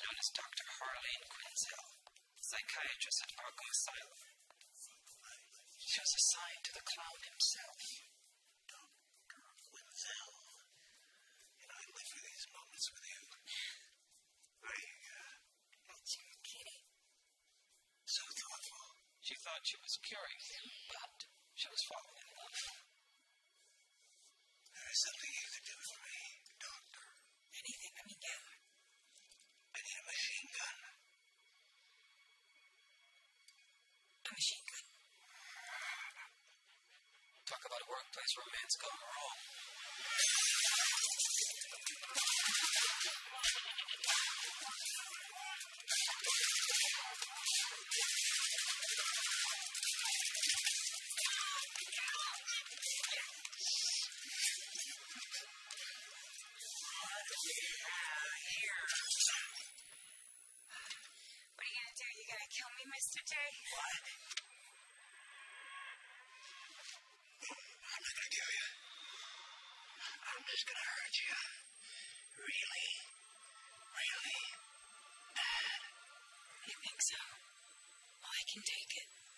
as Dr. Harleen Quinzel, psychiatrist at Arkham Asylum. She was assigned to the clown himself. Dr. Quinzel. Know, I live for these moments with you. I, uh, so thoughtful. She thought she was him, but she was falling A machine gun. Talk about a workplace romance gone wrong. What are you gonna do? You gonna kill me, Mr. J? What? I'm not gonna kill you. I'm just gonna hurt you. Really, really bad. You think so? Well, I can take it.